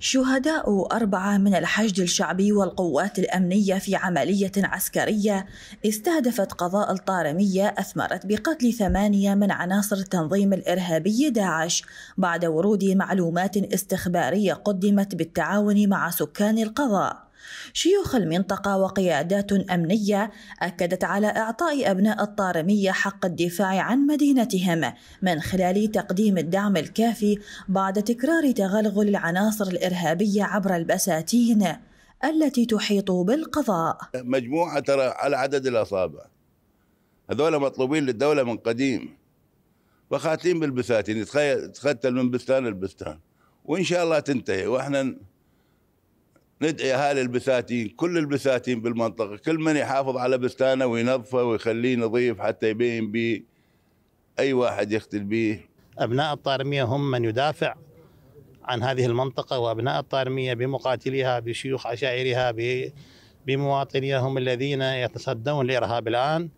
شهداء أربعة من الحشد الشعبي والقوات الأمنية في عملية عسكرية استهدفت قضاء الطارمية أثمرت بقتل ثمانية من عناصر التنظيم الإرهابي داعش بعد ورود معلومات استخبارية قدمت بالتعاون مع سكان القضاء. شيوخ المنطقة وقيادات أمنية أكدت على إعطاء أبناء الطارمية حق الدفاع عن مدينتهم من خلال تقديم الدعم الكافي بعد تكرار تغلغل العناصر الإرهابية عبر البساتين التي تحيط بالقضاء. مجموعة ترى على عدد الأصابع. هذول مطلوبين للدولة من قديم. وخاتين بالبساتين. يتختل من بستان البستان وإن شاء الله تنتهي. وإحنا ندعي أهالي البساتين كل البساتين بالمنطقة كل من يحافظ على بستانه وينظفه ويخليه نظيف حتى يبين به أي واحد يختل به أبناء الطارميه هم من يدافع عن هذه المنطقة وأبناء الطارميه بمقاتليها بشيوخ عشائرها بمواطنيها هم الذين يتصدون الارهاب الآن.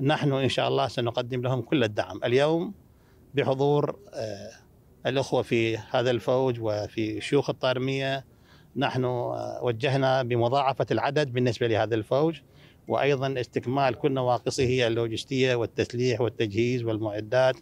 نحن إن شاء الله سنقدم لهم كل الدعم. اليوم بحضور آه، الأخوة في هذا الفوج وفي شيوخ الطارميه نحن وجهنا بمضاعفة العدد بالنسبة لهذا الفوج وأيضا استكمال كل نواقصه اللوجستية والتسليح والتجهيز والمعدات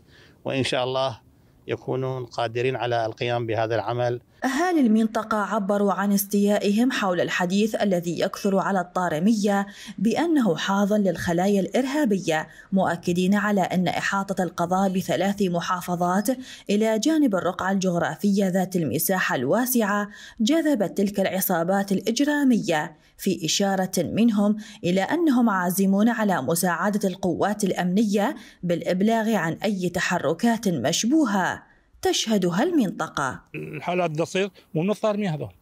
وإن شاء الله يكونون قادرين على القيام بهذا العمل أهالي المنطقة عبروا عن استيائهم حول الحديث الذي يكثر على الطارمية بأنه حاض للخلايا الإرهابية مؤكدين على أن إحاطة القضاء بثلاث محافظات إلى جانب الرقعة الجغرافية ذات المساحة الواسعة جذبت تلك العصابات الإجرامية في إشارة منهم إلى أنهم عازمون على مساعدة القوات الأمنية بالإبلاغ عن أي تحركات مشبوهة. تشهدها المنطقة الحالات تصير مو من الطارمية هذول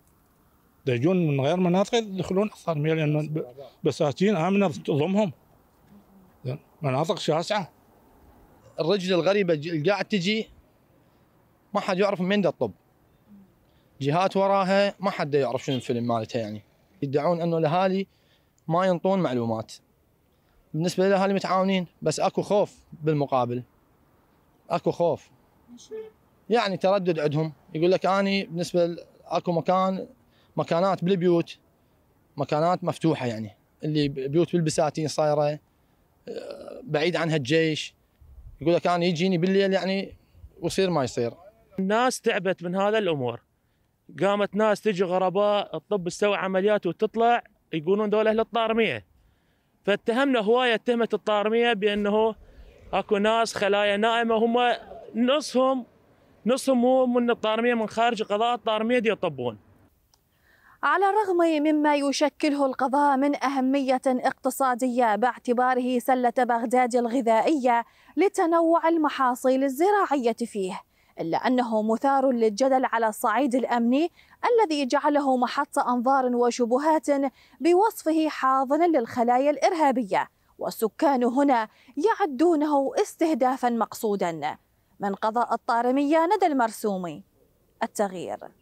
يجون من غير مناطق يدخلون الطارمية لأن بساتين آمنة تضمهم. مناطق شاسعة. الرجل الغريبة اللي قاعد تجي ما حد يعرف من دا الطب. جهات وراها ما حد يعرف شنو الفيلم مالتها يعني. يدعون إنه الأهالي ما ينطون معلومات. بالنسبة للأهالي متعاونين بس أكو خوف بالمقابل. أكو خوف. يعني تردد عندهم. يقول لك أني بالنسبة أكو مكان مكانات بالبيوت مكانات مفتوحة يعني. اللي بيوت بالبساتين صايرة بعيد عنها الجيش. يقول لك أنا يجيني بالليل يعني ويصير ما يصير. الناس تعبت من هذا الأمور. قامت ناس تجي غرباء الطب تسوي عمليات وتطلع يقولون دول أهل الطارمية. فاتهمنا هواية اتهمه الطارمية بأنه أكو ناس خلايا نائمة هم نصهم نصهم مو من الطارمية من خارج قضاء الطارمية دي يطبون على الرغم مما يشكله القضاء من أهمية اقتصادية باعتباره سلة بغداد الغذائية لتنوع المحاصيل الزراعية فيه إلا أنه مثار للجدل على الصعيد الأمني الذي جعله محط أنظار وشبهات بوصفه حاضنا للخلايا الإرهابية والسكان هنا يعدونه استهدافا مقصودا. من قضاء الطارمية ندى المرسومي. التغيير.